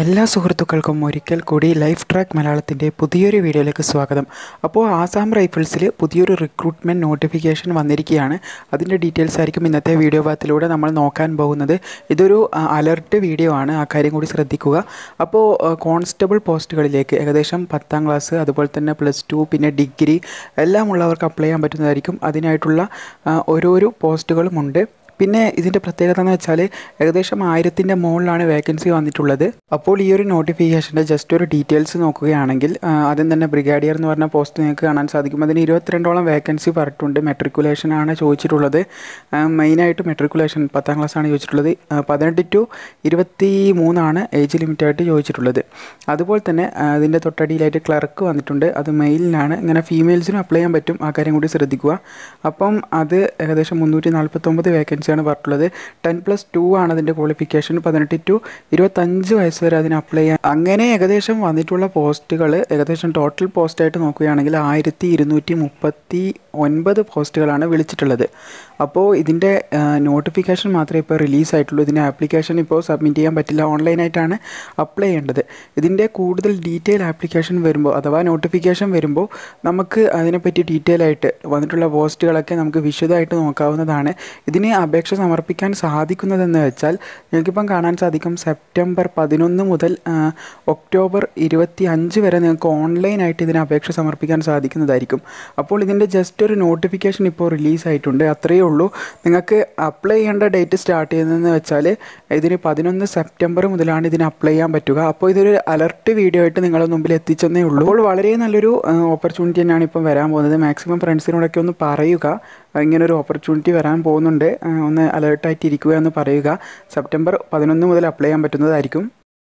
എല്ലാ സുഹൃത്തുക്കൾക്കും ഒരിക്കൽ കൂടി ലൈഫ് ട്രാക്ക് മലയാളത്തിന്റെ പുതിയൊരു വീഡിയോയിലേക്ക് സ്വാഗതം. അപ്പോൾ ആസാം റൈഫിൾസിൽ പുതിയൊരു റിക്രൂട്ട്മെന്റ് നോട്ടിഫിക്കേഷൻ വന്നിരിക്കുകയാണ്. അതിന്റെ ഡീറ്റെയിൽസ് ആയിരിക്കും ഇന്നത്തെ വീഡിയോ ഭാഗത്തിലൂടെ നമ്മൾ നോക്കാൻ പോകുന്നത്. ഇതൊരു അലർട്ട് വീഡിയോ ആണ്. ആ കാര്യം കൂടി ശ്രദ്ധിക്കുക. അപ്പോൾ കോൺസ്റ്റബിൾ പോസ്റ്റുകളിലേക്ക് ഏകദേശം പത്താം ക്ലാസ് അതുപോലെ തന്നെ പ്ലസ് ടു പിന്നെ ഡിഗ്രി എല്ലാം ഉള്ളവർക്ക് അപ്ലൈ ചെയ്യാൻ പറ്റുന്നതായിരിക്കും. അതിനായിട്ടുള്ള ഓരോരോ പോസ്റ്റുകളുമുണ്ട് പിന്നെ ഇതിന്റെ പ്രത്യേകത എന്ന് വെച്ചാൽ ഏകദേശം ആയിരത്തിന്റെ മുകളിലാണ് വേക്കൻസി വന്നിട്ടുള്ളത്. അപ്പോൾ ഈ ഒരു നോട്ടിഫിക്കേഷന്റെ ജസ്റ്റ് ഒരു ഡീറ്റെയിൽസ് നോക്കുകയാണെങ്കിൽ ആദ്യം തന്നെ ബ്രിഗാഡിയർ എന്ന് പറഞ്ഞ പോസ്റ്റ് നിങ്ങൾക്ക് കാണാൻ സാധിക്കും. അതിന് ഇരുപത്തിരണ്ടോളം വേക്കൻസി പറഞ്ഞിട്ടുണ്ട്. മെട്രിക്കുലേഷൻ ആണ് ചോദിച്ചിട്ടുള്ളത്. മെയിനായിട്ട് മെട്രിക്കുലേഷൻ പത്താം ക്ലാസ് ആണ് ചോദിച്ചിട്ടുള്ളത്. പതിനെട്ട് ടു ഇരുപത്തി മൂന്നാണ് ഏജ് ലിമിറ്റായിട്ട് ചോദിച്ചിട്ടുള്ളത്. അതുപോലെ തന്നെ അതിന്റെ തൊട്ടടിയിലായിട്ട് ക്ലർക്ക് വന്നിട്ടുണ്ട്. അത് മെയിലിനാണ് ഇങ്ങനെ ഫീമെയിൽസിനും അപ്ലൈ ചെയ്യാൻ പറ്റും. ആ കാര്യം കൂടി ശ്രദ്ധിക്കുക. അപ്പം അത് ഏകദേശം മുന്നൂറ്റി നാൽപ്പത്തൊമ്പത് വേക്കൻസിയാണ് പറഞ്ഞിട്ടുള്ളത്. ടെൻ പ്ലസ് ടു ആണ് അതിന്റെ ക്വാളിഫിക്കേഷൻ പതിനെട്ട് ടു ഇരുപത്തഞ്ച് വയസ്സ് വരെ അതിന് അപ്ലൈ ചെയ്യാൻ. അങ്ങനെ ഏകദേശം വന്നിട്ടുള്ള പോസ്റ്റുകൾ ഏകദേശം ടോട്ടൽ പോസ്റ്റായിട്ട് നോക്കുകയാണെങ്കിൽ ആയിരത്തി ഇരുന്നൂറ്റി മുപ്പത്തി ഒൻപത് പോസ്റ്റുകളാണ് വിളിച്ചിട്ടുള്ളത് അപ്പോൾ ഇതിന്റെ നോട്ടിഫിക്കേഷൻ മാത്രമേ ഇപ്പോൾ റിലീസ് ആയിട്ടുള്ളൂ. ഇതിന്റെ ആപ്ലിക്കേഷൻ ഇപ്പോൾ സബ്മിറ്റ് ചെയ്യാൻ പറ്റില്ല. ഓൺലൈനായിട്ടാണ് അപ്ലൈ ചെയ്യേണ്ടത്. ഇതിന്റെ കൂടുതൽ ഡീറ്റെയിൽ ആപ്ലിക്കേഷൻ വരുമ്പോൾ അഥവാ നോട്ടിഫിക്കേഷൻ വരുമ്പോൾ നമുക്ക് അതിനെപ്പറ്റി ഡീറ്റെയിൽ ആയിട്ട് വന്നിട്ടുള്ള പോസ്റ്റുകളൊക്കെ നമുക്ക് വിശദമായിട്ട് നോക്കാവുന്നതാണ്. ഇതിന് സമർപ്പിക്കാൻ സാധിക്കുന്നതെന്ന് വെച്ചാൽ നിങ്ങൾക്കിപ്പം കാണാൻ സാധിക്കും സെപ്റ്റംബർ പതിനൊന്ന് മുതൽ ഒക്ടോബർ ഇരുപത്തി അഞ്ച് വരെ നിങ്ങൾക്ക് ഓൺലൈനായിട്ട് ഇതിന് അപേക്ഷ സമർപ്പിക്കാൻ സാധിക്കുന്നതായിരിക്കും. അപ്പോൾ ഇതിന്റെ ജസ്റ്റ് ഒരു നോട്ടിഫിക്കേഷൻ ഇപ്പോൾ റിലീസ് ആയിട്ടുണ്ട്. അത്രയേ ഉള്ളൂ. നിങ്ങൾക്ക് അപ്ലൈ ചെയ്യേണ്ട ഡേറ്റ് സ്റ്റാർട്ട് ചെയ്യുന്നതെന്ന് വെച്ചാൽ ഇതിന് പതിനൊന്ന് സെപ്റ്റംബർ മുതലാണ് ഇതിന് അപ്ലൈ ചെയ്യാൻ പറ്റുക. അപ്പോൾ ഇതൊരു അലർട്ട് വീഡിയോ ആയിട്ട് നിങ്ങളുടെ മുമ്പിൽ എത്തിച്ചെന്നേ ഉള്ളൂ. അപ്പോൾ വളരെ നല്ലൊരു ഓപ്പർച്യൂണിറ്റി തന്നെയാണ് ഇപ്പം വരാൻ പോകുന്നത്. മാക്സിമം ഫ്രണ്ട്സിനോടൊക്കെ ഒന്ന് പറയുക. ഇങ്ങനൊരു ഓപ്പർച്യൂണിറ്റി വരാൻ പോകുന്നുണ്ട്. ഒന്ന് അലേർട്ടായിട്ടിരിക്കുക എന്ന് പറയുക. സെപ്റ്റംബർ പതിനൊന്ന് മുതൽ അപ്ലൈ ചെയ്യാൻ പറ്റുന്നതായിരിക്കും.